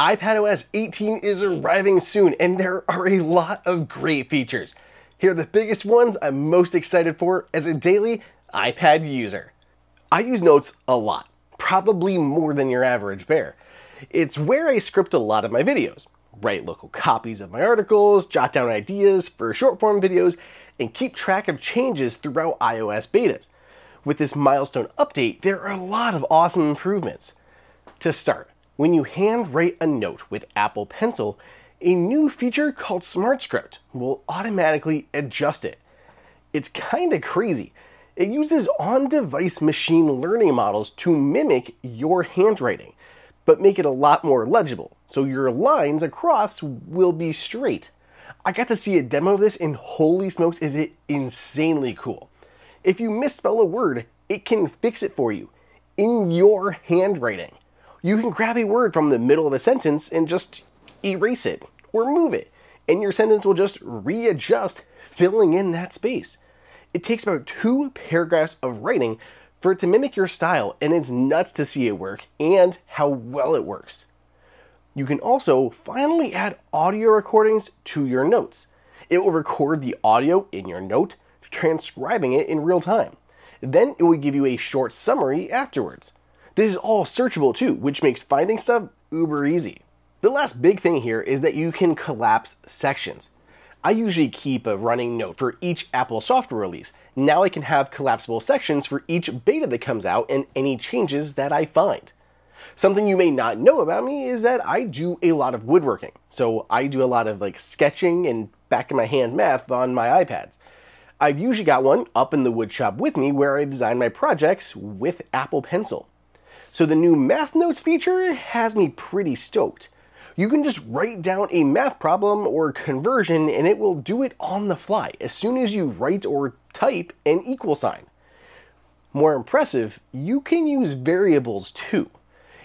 iPadOS 18 is arriving soon, and there are a lot of great features. Here are the biggest ones I'm most excited for as a daily iPad user. I use Notes a lot, probably more than your average bear. It's where I script a lot of my videos, write local copies of my articles, jot down ideas for short form videos, and keep track of changes throughout iOS betas. With this milestone update, there are a lot of awesome improvements. To start, when you handwrite a note with Apple Pencil, a new feature called Smart Script will automatically adjust it. It's kinda crazy. It uses on-device machine learning models to mimic your handwriting, but make it a lot more legible, so your lines across will be straight. I got to see a demo of this and holy smokes is it insanely cool. If you misspell a word, it can fix it for you in your handwriting you can grab a word from the middle of a sentence and just erase it or move it, and your sentence will just readjust, filling in that space. It takes about two paragraphs of writing for it to mimic your style, and it's nuts to see it work and how well it works. You can also finally add audio recordings to your notes. It will record the audio in your note, transcribing it in real time. Then it will give you a short summary afterwards. This is all searchable too, which makes finding stuff uber easy. The last big thing here is that you can collapse sections. I usually keep a running note for each Apple software release. Now I can have collapsible sections for each beta that comes out and any changes that I find. Something you may not know about me is that I do a lot of woodworking. So I do a lot of like sketching and back of my hand math on my iPads. I've usually got one up in the woodshop with me where I design my projects with Apple Pencil. So the new Math Notes feature has me pretty stoked. You can just write down a math problem or conversion and it will do it on the fly as soon as you write or type an equal sign. More impressive, you can use variables too.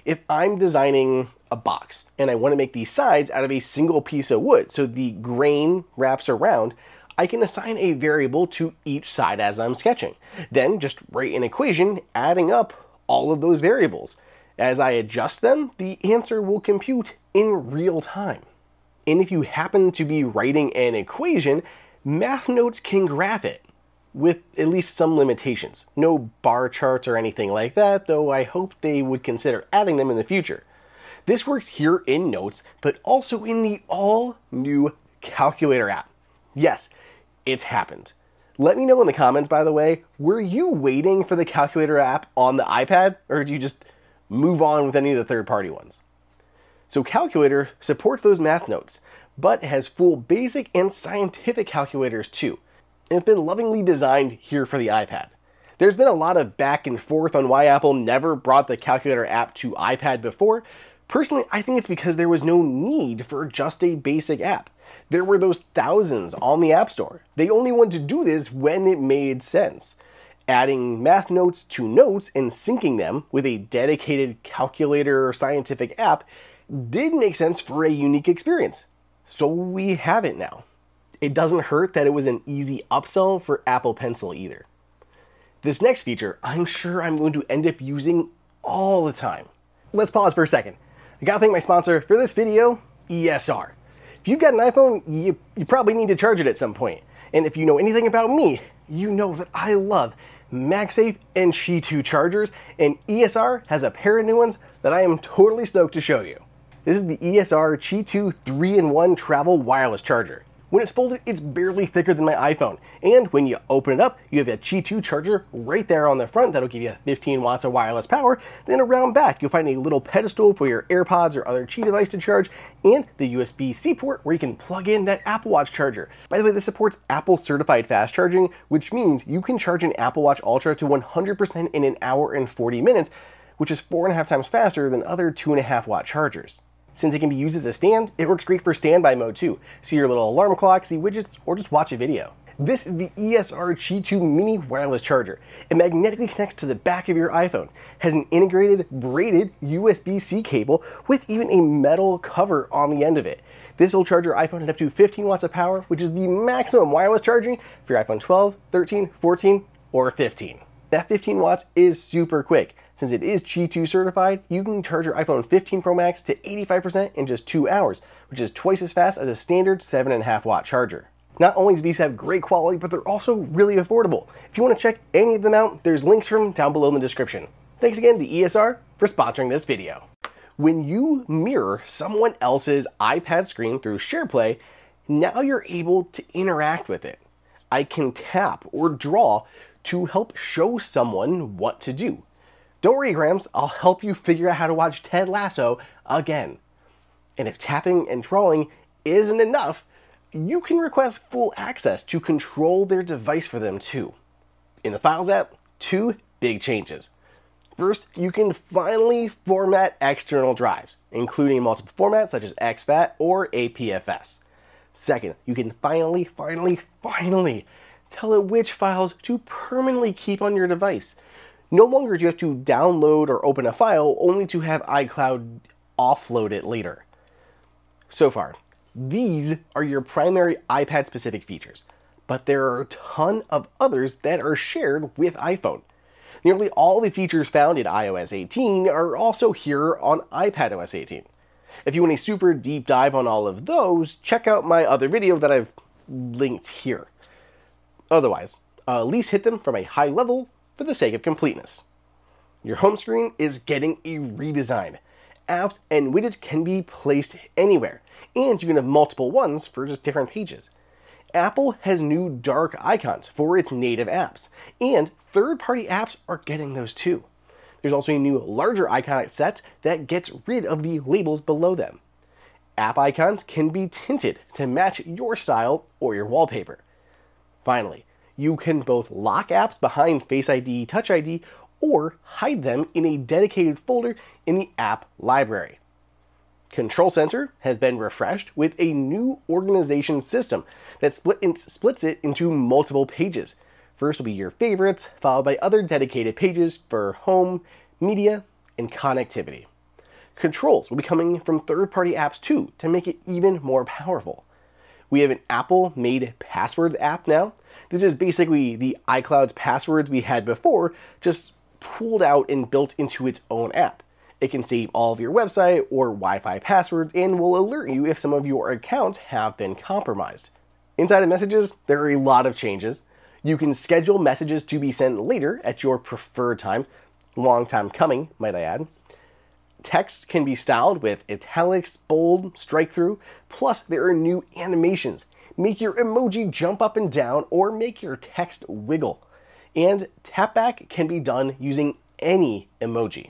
If I'm designing a box and I want to make these sides out of a single piece of wood so the grain wraps around, I can assign a variable to each side as I'm sketching. Then just write an equation adding up all of those variables. As I adjust them, the answer will compute in real time. And if you happen to be writing an equation, Math Notes can graph it, with at least some limitations. No bar charts or anything like that, though I hope they would consider adding them in the future. This works here in Notes, but also in the all new Calculator app. Yes, it's happened. Let me know in the comments, by the way, were you waiting for the calculator app on the iPad, or did you just move on with any of the third-party ones? So Calculator supports those math notes, but has full basic and scientific calculators too. And it's been lovingly designed here for the iPad. There's been a lot of back and forth on why Apple never brought the calculator app to iPad before. Personally, I think it's because there was no need for just a basic app. There were those thousands on the App Store. They only wanted to do this when it made sense. Adding math notes to notes and syncing them with a dedicated calculator or scientific app did make sense for a unique experience. So we have it now. It doesn't hurt that it was an easy upsell for Apple Pencil either. This next feature, I'm sure I'm going to end up using all the time. Let's pause for a second. I gotta thank my sponsor for this video, ESR. If you've got an iPhone, you, you probably need to charge it at some point. And if you know anything about me, you know that I love MagSafe and Qi 2 chargers, and ESR has a pair of new ones that I am totally stoked to show you. This is the ESR Qi 2 3-in-1 travel wireless charger. When it's folded, it's barely thicker than my iPhone. And when you open it up, you have a Qi 2 charger right there on the front that'll give you 15 watts of wireless power. Then around back, you'll find a little pedestal for your AirPods or other Qi device to charge, and the USB-C port where you can plug in that Apple Watch charger. By the way, this supports Apple certified fast charging, which means you can charge an Apple Watch Ultra to 100% in an hour and 40 minutes, which is four and a half times faster than other two and a half watt chargers. Since it can be used as a stand, it works great for standby mode too. See your little alarm clock, see widgets, or just watch a video. This is the ESR Qi 2 mini wireless charger. It magnetically connects to the back of your iPhone, has an integrated braided USB-C cable with even a metal cover on the end of it. This will charge your iPhone at up to 15 watts of power, which is the maximum wireless charging for your iPhone 12, 13, 14, or 15. That 15 watts is super quick. Since it is Qi 2 certified, you can charge your iPhone 15 Pro Max to 85% in just two hours, which is twice as fast as a standard 7.5 watt charger. Not only do these have great quality, but they're also really affordable. If you want to check any of them out, there's links for them down below in the description. Thanks again to ESR for sponsoring this video. When you mirror someone else's iPad screen through SharePlay, now you're able to interact with it. I can tap or draw to help show someone what to do. Don't worry, Grams, I'll help you figure out how to watch Ted Lasso again. And if tapping and drawing isn't enough, you can request full access to control their device for them too. In the Files app, two big changes. First, you can finally format external drives, including multiple formats such as exFAT or APFS. Second, you can finally, finally, finally tell it which files to permanently keep on your device no longer do you have to download or open a file only to have iCloud offload it later. So far, these are your primary iPad specific features, but there are a ton of others that are shared with iPhone. Nearly all the features found in iOS 18 are also here on iPadOS 18. If you want a super deep dive on all of those, check out my other video that I've linked here. Otherwise, uh, at least hit them from a high level for the sake of completeness. Your home screen is getting a redesign. Apps and widgets can be placed anywhere, and you can have multiple ones for just different pages. Apple has new dark icons for its native apps, and third-party apps are getting those too. There's also a new larger icon set that gets rid of the labels below them. App icons can be tinted to match your style or your wallpaper. Finally, you can both lock apps behind Face ID, Touch ID, or hide them in a dedicated folder in the app library. Control Center has been refreshed with a new organization system that split in, splits it into multiple pages. First will be your favorites, followed by other dedicated pages for home, media, and connectivity. Controls will be coming from third-party apps too to make it even more powerful. We have an Apple made passwords app now. This is basically the iCloud's passwords we had before, just pulled out and built into its own app. It can save all of your website or Wi-Fi passwords and will alert you if some of your accounts have been compromised. Inside of messages, there are a lot of changes. You can schedule messages to be sent later at your preferred time. Long time coming, might I add. Text can be styled with italics, bold, strike through, plus there are new animations. Make your emoji jump up and down or make your text wiggle. And tapback can be done using any emoji.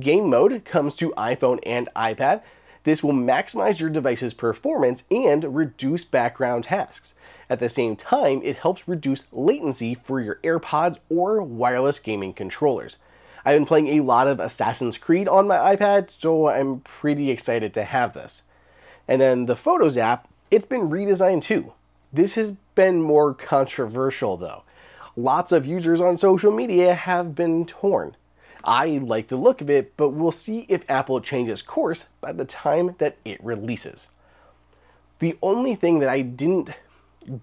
Game mode comes to iPhone and iPad. This will maximize your device's performance and reduce background tasks. At the same time, it helps reduce latency for your AirPods or wireless gaming controllers. I've been playing a lot of Assassin's Creed on my iPad, so I'm pretty excited to have this. And then the Photos app, it's been redesigned too. This has been more controversial though. Lots of users on social media have been torn. I like the look of it, but we'll see if Apple changes course by the time that it releases. The only thing that I didn't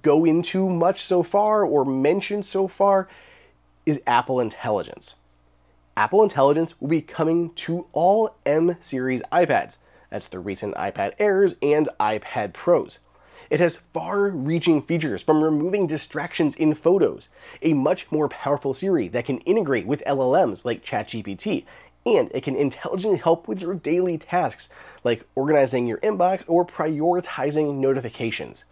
go into much so far or mention so far is Apple Intelligence. Apple Intelligence will be coming to all M series iPads. That's the recent iPad Airs and iPad Pros. It has far-reaching features from removing distractions in photos, a much more powerful Siri that can integrate with LLMs like ChatGPT, and it can intelligently help with your daily tasks like organizing your inbox or prioritizing notifications.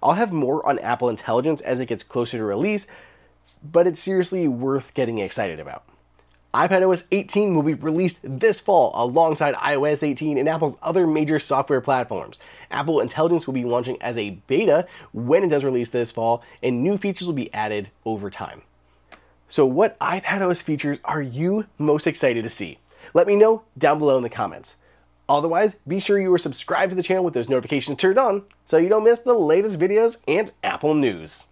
I'll have more on Apple Intelligence as it gets closer to release, but it's seriously worth getting excited about iPadOS 18 will be released this fall alongside iOS 18 and Apple's other major software platforms. Apple Intelligence will be launching as a beta when it does release this fall, and new features will be added over time. So what iPadOS features are you most excited to see? Let me know down below in the comments. Otherwise, be sure you are subscribed to the channel with those notifications turned on so you don't miss the latest videos and Apple news.